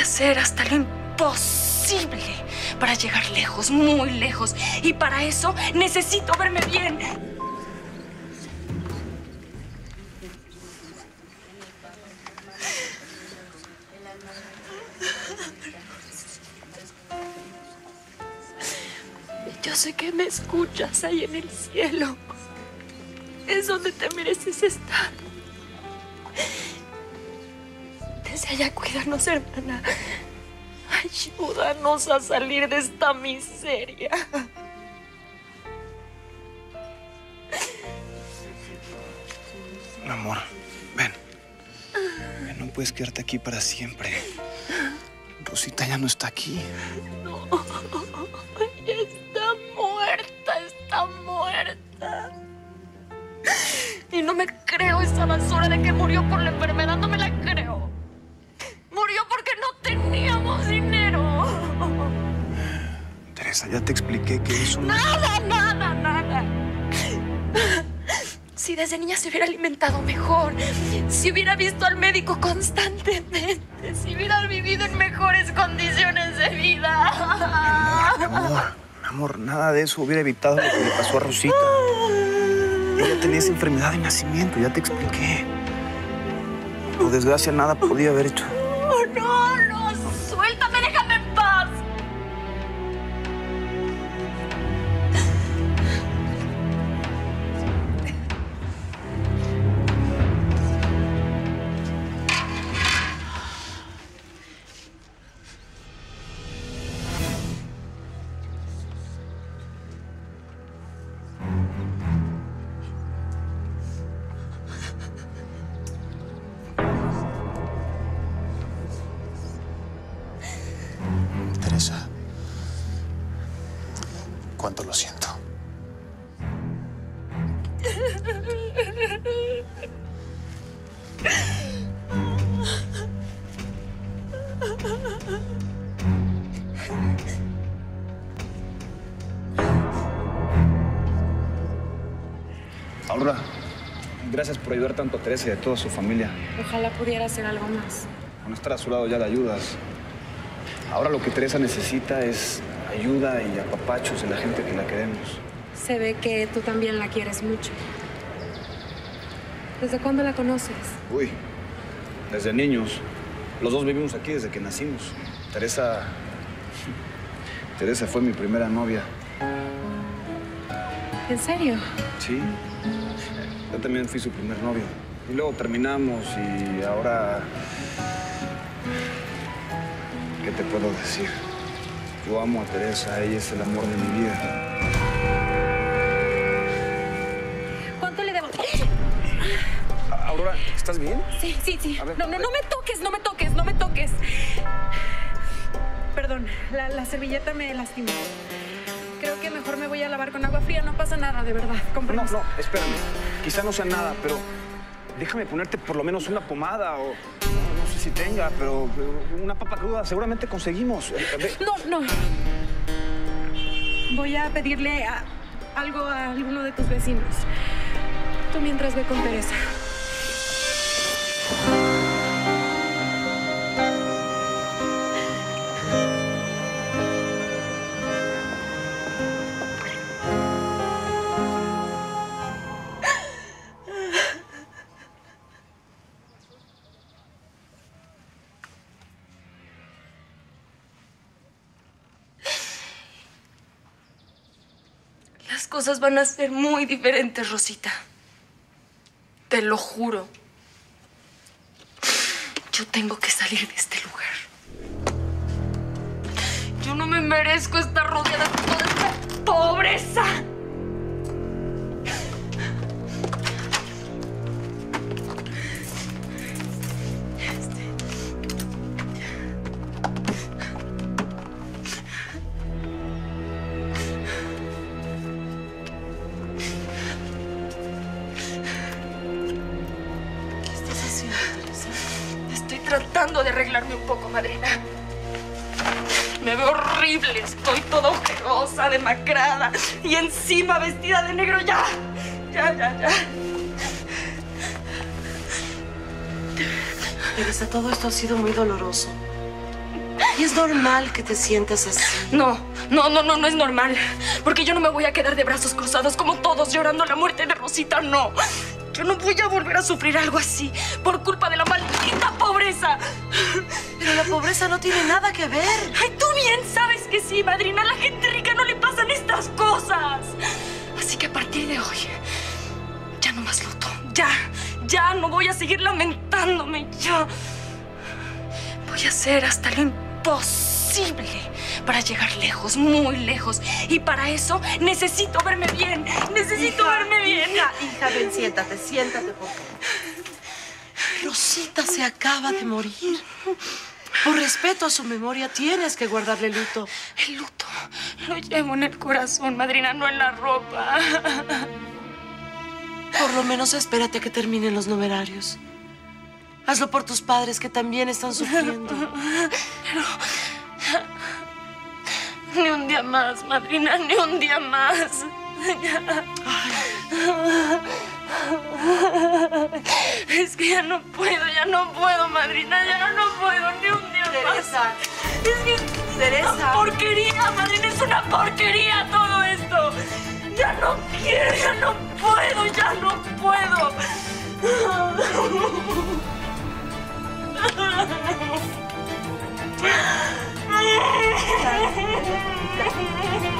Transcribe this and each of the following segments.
hacer hasta lo imposible para llegar lejos, muy lejos. Y para eso necesito verme bien. Yo sé que me escuchas ahí en el cielo. Es donde te mereces estar. Allá cuídanos, hermana. Ayúdanos a salir de esta miseria. Amor, ven. Ven, No puedes quedarte aquí para siempre. Rosita ya no está aquí. No, ella está muerta, está muerta. Y no me creo esa basura de que murió por la enfermedad, no me la creo. Ya te expliqué que eso no... Nada, nada, nada. Si desde niña se hubiera alimentado mejor, si hubiera visto al médico constantemente, si hubiera vivido en mejores condiciones de vida. Mi amor, mi amor, nada de eso hubiera evitado lo que le pasó a Rosita. Ella tenía esa enfermedad de nacimiento, ya te expliqué. Por desgracia, nada podía haber hecho. Cuánto lo siento. Aurora, gracias por ayudar tanto a Teresa y a toda su familia. Ojalá pudiera hacer algo más. Con estar a su lado ya la ayudas. Ahora lo que Teresa necesita es ayuda y apapachos de la gente que la queremos. Se ve que tú también la quieres mucho. ¿Desde cuándo la conoces? Uy, desde niños. Los dos vivimos aquí desde que nacimos. Teresa. Teresa fue mi primera novia. ¿En serio? Sí. Yo también fui su primer novio. Y luego terminamos y ahora. ¿Qué te puedo decir? Yo amo a Teresa, ella es el amor de mi vida. ¿Cuánto le debo? Aurora, ¿estás bien? Sí, sí, sí. Ver, no, no, no me toques, no me toques, no me toques. Perdón, la, la servilleta me lastimó. Creo que mejor me voy a lavar con agua fría. No pasa nada, de verdad. Con No, no, espérame. Quizá no sea nada, pero déjame ponerte por lo menos una pomada o si tenga, pero una papa cruda seguramente conseguimos. No, no. Voy a pedirle algo a alguno de tus vecinos. Tú mientras ve con Teresa. Las cosas van a ser muy diferentes, Rosita. Te lo juro. Yo tengo que salir de este lugar. Yo no me merezco estar rodeada de toda esta pobreza. Tratando de arreglarme un poco, madrina. Me veo horrible, estoy toda ojerosa, demacrada y encima vestida de negro. Ya, ya, ya, ya. Teresa, todo esto ha sido muy doloroso. Y es normal que te sientas así. No, no, no, no, no es normal. Porque yo no me voy a quedar de brazos cruzados como todos llorando la muerte de Rosita, no. Yo no voy a volver a sufrir algo así por culpa de la maldita pobreza. Pero la pobreza no tiene nada que ver. Ay, tú bien sabes que sí, madrina. A la gente rica no le pasan estas cosas. Así que a partir de hoy, ya no más luto. Ya, ya no voy a seguir lamentándome. Ya. Voy a hacer hasta lo imposible para llegar lejos, muy lejos. Y para eso necesito verme bien. Necesito Hija, verme bien. Hija, hija, ven, siéntate, siéntate, por favor. Rosita se acaba de morir. Por respeto a su memoria, tienes que guardarle luto. El luto lo llevo en el corazón, madrina, no en la ropa. Por lo menos espérate a que terminen los numerarios. Hazlo por tus padres que también están sufriendo. Ni un día más, madrina, ni un día más. Es que ya no puedo, ya no puedo, madrina, ya no puedo, ni un día Teresa, más. Es que es Teresa. una porquería, madrina, es una porquería todo esto. Ya no quiero, ya no puedo, ya no puedo.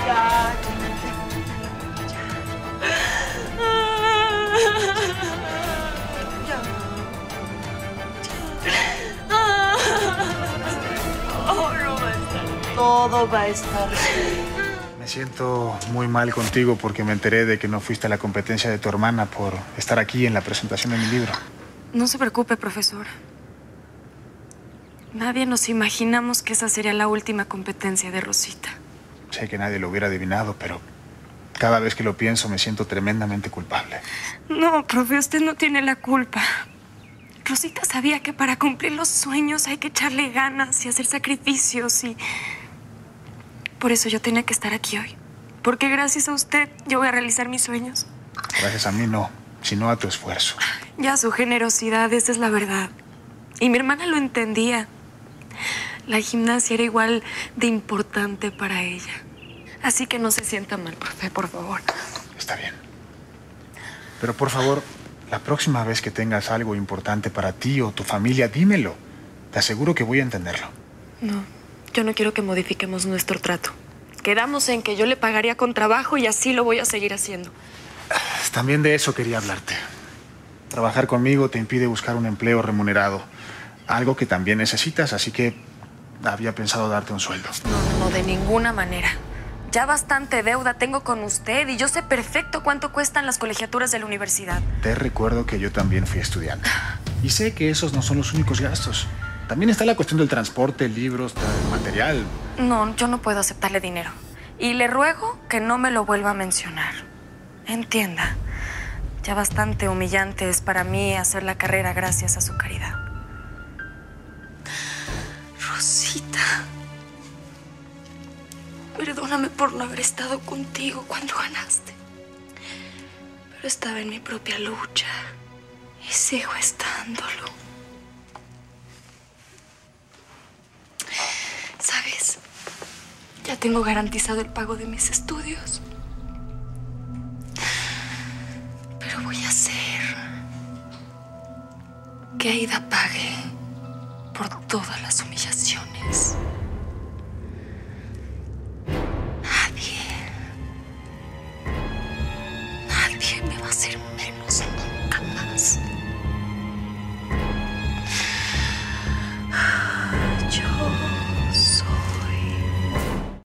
ya. Todo va a estar bien. Me siento muy mal contigo porque me enteré de que no fuiste a la competencia de tu hermana por estar aquí en la presentación de mi libro. No se preocupe, profesor. Nadie nos imaginamos que esa sería la última competencia de Rosita. Sé que nadie lo hubiera adivinado, pero cada vez que lo pienso me siento tremendamente culpable. No, profe, usted no tiene la culpa. Rosita sabía que para cumplir los sueños hay que echarle ganas y hacer sacrificios y... Por eso yo tenía que estar aquí hoy. Porque gracias a usted yo voy a realizar mis sueños. Gracias a mí no, sino a tu esfuerzo. Ya su generosidad, esa es la verdad. Y mi hermana lo entendía. La gimnasia era igual de importante para ella. Así que no se sienta mal, profe, por favor. Está bien. Pero por favor, la próxima vez que tengas algo importante para ti o tu familia, dímelo. Te aseguro que voy a entenderlo. No, yo no quiero que modifiquemos nuestro trato. Quedamos en que yo le pagaría con trabajo y así lo voy a seguir haciendo. También de eso quería hablarte. Trabajar conmigo te impide buscar un empleo remunerado. Algo que también necesitas, así que había pensado darte un sueldo. No, no, de ninguna manera. Ya bastante deuda tengo con usted y yo sé perfecto cuánto cuestan las colegiaturas de la universidad. Te recuerdo que yo también fui estudiante. Y sé que esos no son los únicos gastos. También está la cuestión del transporte, libros, material. No, yo no puedo aceptarle dinero. Y le ruego que no me lo vuelva a mencionar. Entienda. Ya bastante humillante es para mí hacer la carrera gracias a su caridad. Rosita. Perdóname por no haber estado contigo cuando ganaste. Pero estaba en mi propia lucha. Y sigo estándolo. Tengo garantizado el pago de mis estudios. Pero voy a hacer que Aida pague por todas las humillaciones.